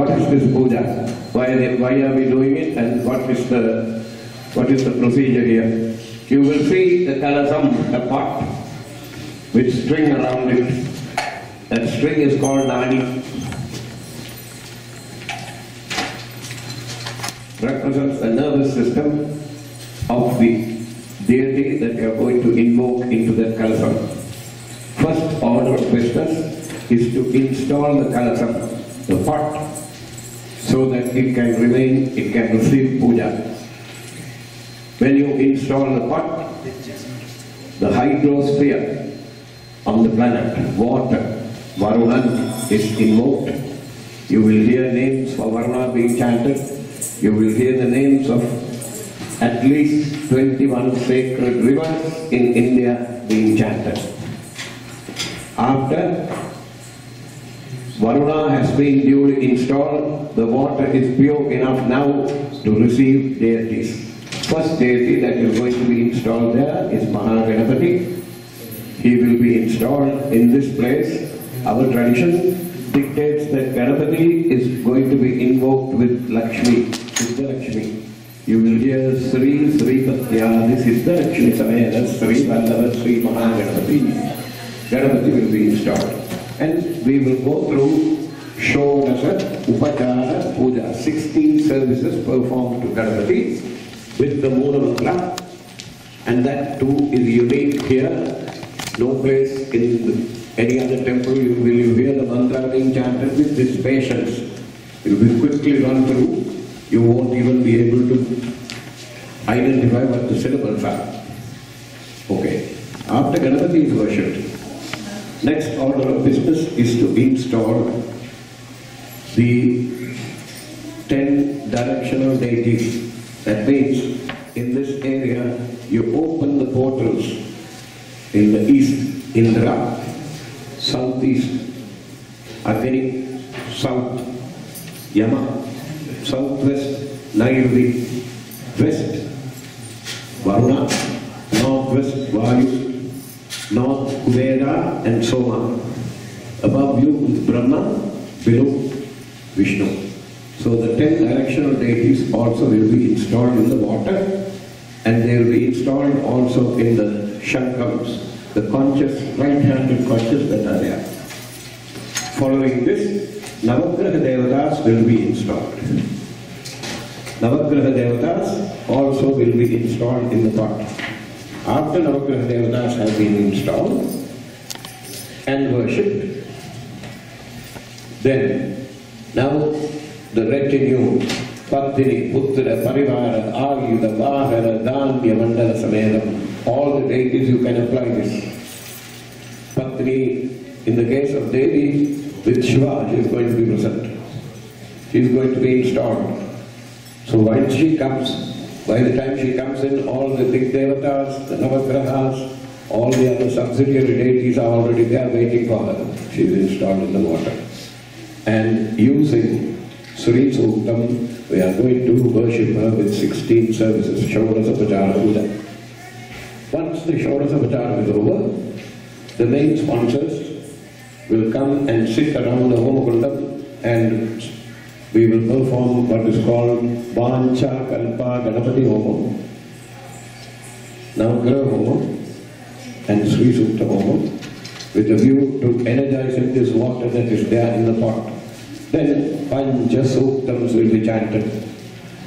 what is this puja? Why, why are we doing it and what is the, what is the procedure here? You will see the kalasam, a pot with string around it. That string is called nani. Represents the nervous system of the deity that you are going to invoke into that kalasam. First order of business is to install the kalasam, the pot, so that it can remain, it can receive puja. When you install the pot, the hydrosphere on the planet, water, Varunan is invoked. You will hear names for Varuna being chanted. You will hear the names of at least 21 sacred rivers in India being chanted. After Varuna has been duly installed, the water is pure enough now to receive deities. First deity that is going to be installed there is Mahaganapati. He will be installed in this place. Our tradition dictates that Ganapati is going to be invoked with Lakshmi, Siddha Lakshmi. You will hear Sri Sri Tatyadi Siddha Lakshmi Samena Sri Vallabha Sri Mahaganapati. Ganapati will be installed. And we will go through Shodasa Upachara Puja, 16 services performed to Ganapati with the Mula Mantra. And that too is unique here. No place in any other temple you will you hear the mantra being chanted with this patience. It will quickly run through. You won't even be able to identify what the syllables are. Okay. After Ganapati is worshipped, next order of business is to install the ten directional deities. That means in this area you open the portals in the east, Indra, southeast, Agni, south, Yama, southwest, Nairuti, west, Varuna, northwest, Vayu, north, Kuvera and Soma. Above you is Brahma, below Vishnu. So the ten directional deities also will be installed in the water and they will be installed also in the shankams, the conches, right-handed conches that are there. Following this, Navagraha Devatas will be installed. Navagraha Devatas also will be installed in the pot. After Navagraha Devatas have been installed and worshipped, then now the retinue, Patini, Putra, Parivara, Ayuda, Vahara, Dhanya, Mandala, Samedam, all the deities you can apply this. Patni, in the case of Devi, with Shiva, is going to be present. She is going to be installed. So once she comes, by the time she comes in, all the big devatas, the Navagrahas, all the other subsidiary deities are already there waiting for her. She is installed in the water. And using Sri Suktam, we are going to worship her with 16 services, Shodasa Pachara Puja. Once the Shodasa Pachara is over, the main sponsors will come and sit around the Homakundam and we will perform what is called Vancha Kalpa Ganapati Homa, Navagraha Homa and Sri Sukta Homa with a view to energizing this water that is there in the pot. Then Pancha Suktams will be chanted.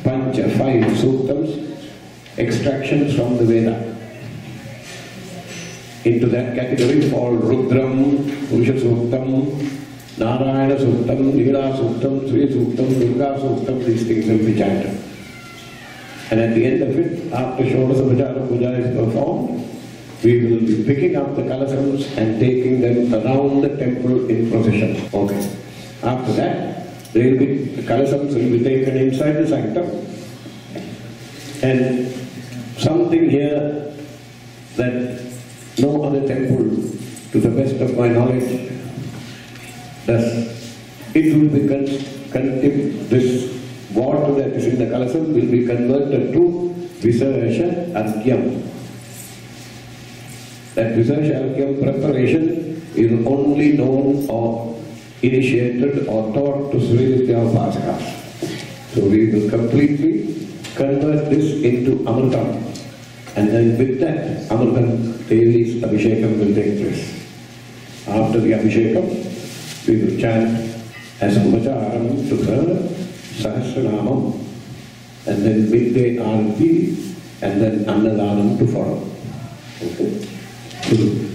Pancha, five Suktams, extractions from the Veda. Into that category fall Rudram, Purusha Suktam, Narayana Suktam, Neela Suktam, Sri Suktam, Durga Suktam, these things will be chanted. And at the end of it, after Shodasa Vajara Puja is performed, we will be picking up the kalasams and taking them around the temple in procession. Okay. After that, they will be, the kalasams will be taken inside the sanctum. And something here that no other temple, to the best of my knowledge, does. It will be con- con- if this water that is in the kalasam will be converted to Vishesha Argyam. That Vishesha Argyam preparation is only known or initiated or taught to Sri Vidya Upasakas. So we will completely convert this into Amritam. And then with that Amritam, Devi's Abhishekam will take place. After the Abhishekam, we will chant as Upacharam to her Sahasranamam and then midday Arati and then Annadanam to follow. Okay? So